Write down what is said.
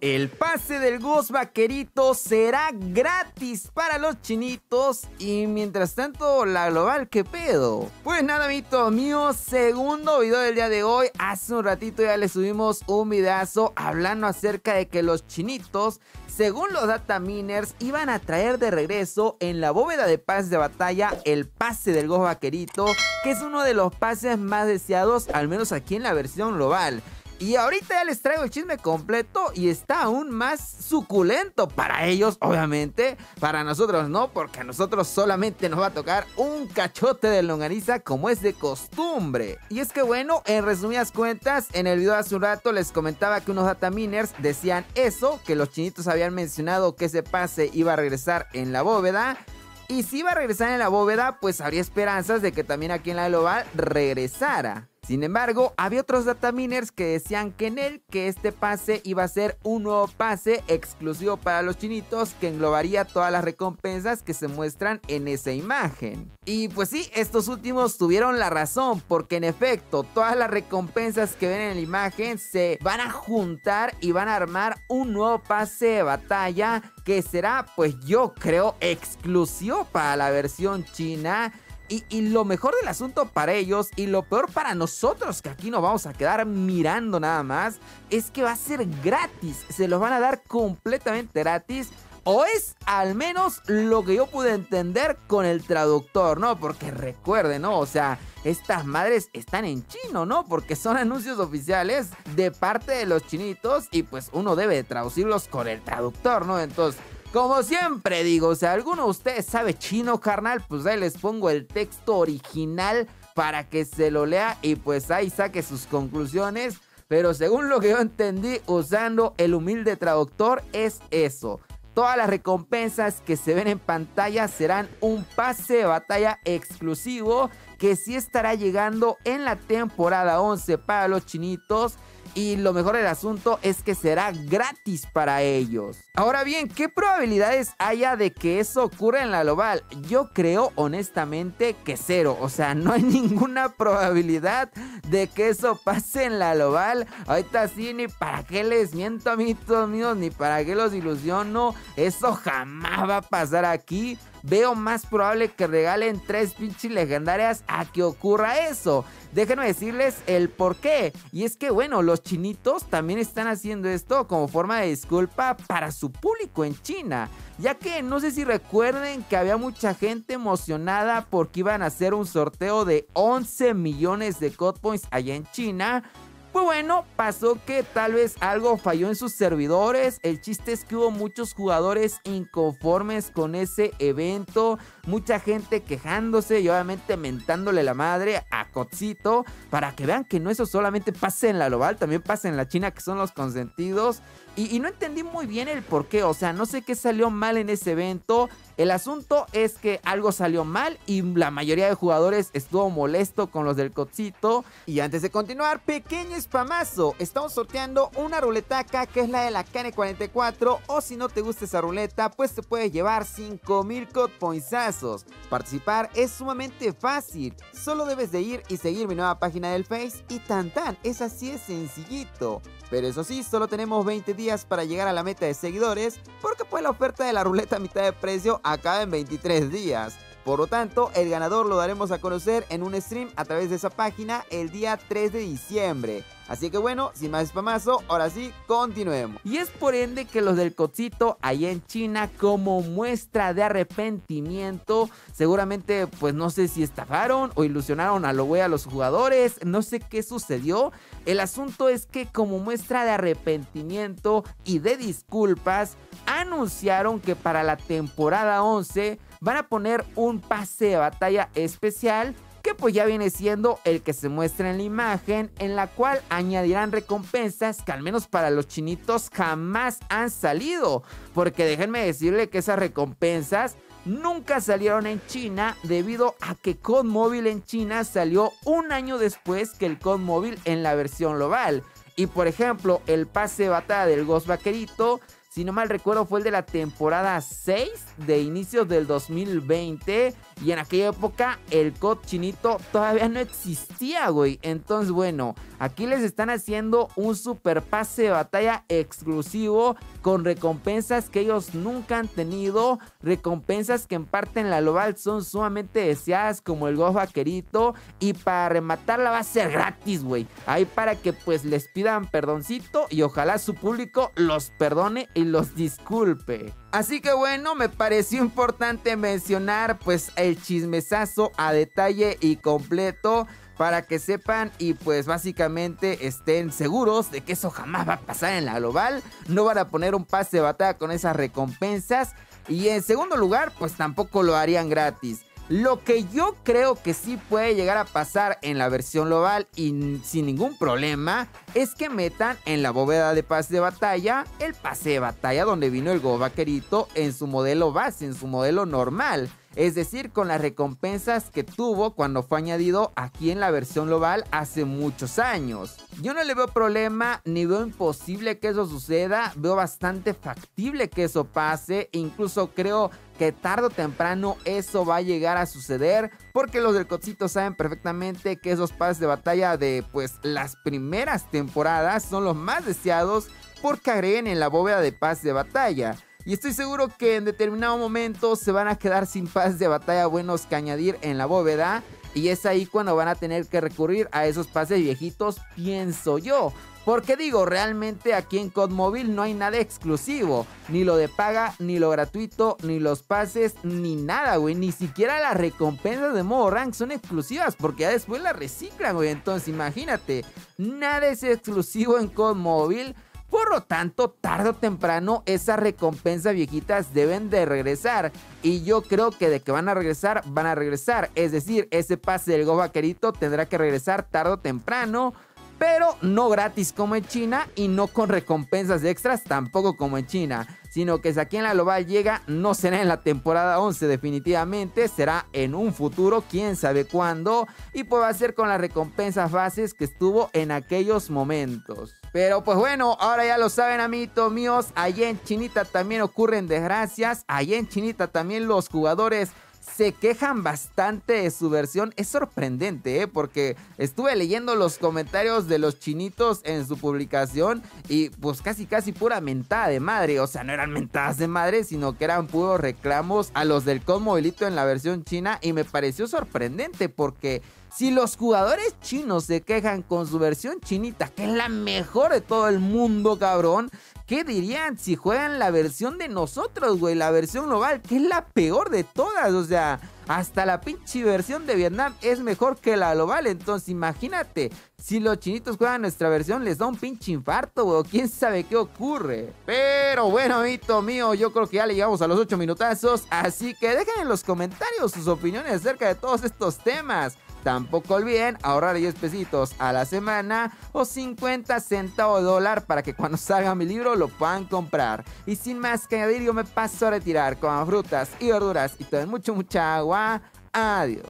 El pase del Ghost Vaquerito será gratis para los chinitos y mientras tanto la global, ¿qué pedo? Pues nada, amiguitos míos, segundo video del día de hoy. Hace un ratito ya le subimos un videazo hablando acerca de que los chinitos, según los dataminers, iban a traer de regreso en la bóveda de pases de batalla el pase del Ghost Vaquerito, que es uno de los pases más deseados, al menos aquí en la versión global. Y ahorita ya les traigo el chisme completo y está aún más suculento para ellos, obviamente. Para nosotros no, porque a nosotros solamente nos va a tocar un cachote de longaniza como es de costumbre. Y es que bueno, en resumidas cuentas, en el video hace un rato les comentaba que unos dataminers decían eso, que los chinitos habían mencionado que ese pase iba a regresar en la bóveda. Y si iba a regresar en la bóveda, pues habría esperanzas de que también aquí en la global regresara. Sin embargo, había otros dataminers que decían que en él, que este pase iba a ser un nuevo pase exclusivo para los chinitos que englobaría todas las recompensas que se muestran en esa imagen. Y pues sí, estos últimos tuvieron la razón, porque en efecto, todas las recompensas que ven en la imagen se van a juntar y van a armar un nuevo pase de batalla que será, pues yo creo, exclusivo para la versión china y, lo mejor del asunto para ellos y lo peor para nosotros que aquí nos vamos a quedar mirando nada más es que va a ser gratis. Se los van a dar completamente gratis. O es al menos lo que yo pude entender con el traductor, ¿no? Porque recuerden, ¿no? O sea, estas madres están en chino, ¿no? Porque son anuncios oficiales de parte de los chinitos y pues uno debe traducirlos con el traductor, ¿no? Entonces, como siempre digo, si alguno de ustedes sabe chino, carnal, pues ahí les pongo el texto original para que se lo lea y pues ahí saque sus conclusiones. Pero según lo que yo entendí usando el humilde traductor es eso. Todas las recompensas que se ven en pantalla serán un pase de batalla exclusivo que sí estará llegando en la temporada 11 para los chinitos y lo mejor del asunto es que será gratis para ellos. Ahora bien, ¿qué probabilidades haya de que eso ocurra en la global? Yo creo honestamente que cero. O sea, no hay ninguna probabilidad de que eso pase en la global. Ahorita sí, ni para qué les miento, amiguitos míos, ni para qué los ilusiono. Eso jamás va a pasar aquí veo más probable que regalen tres pinches legendarias a que ocurra eso. Déjenme decirles el por qué. Y es que, bueno, los chinitos también están haciendo esto como forma de disculpa para su público en China. Ya que no sé si recuerden que había mucha gente emocionada porque iban a hacer un sorteo de 11 millones de code points allá en China. Pues bueno, pasó que tal vez algo falló en sus servidores. El chiste es que hubo muchos jugadores inconformes con ese evento. Mucha gente quejándose y obviamente mentándole la madre a Cotzito. Para que vean que no eso solamente pasa en la global, también pasa en la China que son los consentidos. Y, no entendí muy bien el por qué, o sea, no sé qué salió mal en ese evento. El asunto es que algo salió mal y la mayoría de jugadores estuvo molesto con los del cocito. Y antes de continuar, pequeño spamazo, estamos sorteando una ruletaca que es la de la KN44 o si no te gusta esa ruleta, pues te puedes llevar 5000 code pointsazos. Participar es sumamente fácil, solo debes de ir y seguir mi nueva página del Face y tan tan, es así de sencillito. Pero eso sí, solo tenemos 20 días para llegar a la meta de seguidores, porque pues la oferta de la ruleta a mitad de precio acaba en 23 días. Por lo tanto, el ganador lo daremos a conocer en un stream a través de esa página el día 3 de diciembre. Así que bueno, sin más spamazo, ahora sí, continuemos. Y es por ende que los del Cocito allá en China, como muestra de arrepentimiento, seguramente pues no sé si estafaron o ilusionaron a lo güey a los jugadores, no sé qué sucedió. El asunto es que como muestra de arrepentimiento y de disculpas, anunciaron que para la temporada 11 van a poner un pase de batalla especial que pues ya viene siendo el que se muestra en la imagen, en la cual añadirán recompensas que al menos para los chinitos jamás han salido, porque déjenme decirle que esas recompensas nunca salieron en China debido a que Móvil en China salió un año después que el Móvil en la versión global. Y por ejemplo, el pase de batalla del Ghost Vaquerito si no mal recuerdo fue el de la temporada 6 de inicios del 2020 y en aquella época el COD chinito todavía no existía, güey. Entonces, bueno, aquí les están haciendo un super pase de batalla exclusivo con recompensas que ellos nunca han tenido, recompensas que en parte en la global son sumamente deseadas como el Ghost Vaquerito y para rematarla va a ser gratis, güey. Ahí para que pues les pidan perdoncito y ojalá su público los perdone y los disculpe. Así que bueno, me pareció importante mencionar pues el chismesazo a detalle y completo para que sepan y pues básicamente estén seguros de que eso jamás va a pasar en la global. No van a poner un pase de batalla con esas recompensas. Y en segundo lugar, pues tampoco lo harían gratis. Lo que yo creo que sí puede llegar a pasar en la versión global y sin ningún problema es que metan en la bóveda de pase de batalla el pase de batalla donde vino el Go Vaquerito en su modelo base, en su modelo normal es decir, con las recompensas que tuvo cuando fue añadido aquí en la versión global hace muchos años. Yo no le veo problema ni veo imposible que eso suceda, veo bastante factible que eso pase, incluso creo que tarde o temprano eso va a llegar a suceder porque los del Cocito saben perfectamente que esos pases de batalla de pues las primeras temporadas son los más deseados porque agreguen en la bóveda de paz de batalla. Y estoy seguro que en determinado momento se van a quedar sin pases de batalla buenos que añadir en la bóveda. Y es ahí cuando van a tener que recurrir a esos pases viejitos, pienso yo. Porque digo, realmente aquí en COD no hay nada exclusivo. Ni lo de paga, ni lo gratuito, ni los pases, ni nada, güey. Ni siquiera las recompensas de modo rank son exclusivas. Porque ya después las reciclan, güey. Entonces imagínate, nada es exclusivo en COD. Por lo tanto, tarde o temprano esas recompensas viejitas deben de regresar. Y yo creo que de que van a regresar, van a regresar. Es decir, ese pase del Go Vaquerito tendrá que regresar tarde o temprano. Pero no gratis como en China y no con recompensas extras tampoco como en China. Sino que si aquí en la global llega, no será en la temporada 11 definitivamente, será en un futuro, quién sabe cuándo. Y pues va a ser con las recompensas bases que estuvo en aquellos momentos. Pero pues bueno, ahora ya lo saben amiguitos míos, allá en Chinita también ocurren desgracias, allá en Chinita también los jugadores se quejan bastante de su versión. Es sorprendente, ¿eh? Porque estuve leyendo los comentarios de los chinitos en su publicación y pues casi casi pura mentada de madre. O sea, no eran mentadas de madre, sino que eran puros reclamos a los del Mobilito en la versión china y me pareció sorprendente porque si los jugadores chinos se quejan con su versión chinita, que es la mejor de todo el mundo, cabrón, ¿qué dirían si juegan la versión de nosotros, güey? La versión global, que es la peor de todas, o sea, hasta la pinche versión de Vietnam es mejor que la global. Entonces, imagínate, si los chinitos juegan nuestra versión, les da un pinche infarto, güey. ¿Quién sabe qué ocurre? Pero bueno, amito mío, yo creo que ya le llegamos a los 8 minutazos. Así que dejen en los comentarios sus opiniones acerca de todos estos temas. Tampoco olviden ahorrar 10 pesitos a la semana o 50 centavos de dólar para que cuando salga mi libro lo puedan comprar. Y sin más que añadir, yo me paso a retirar con frutas y verduras y todo mucho, mucha agua. Adiós.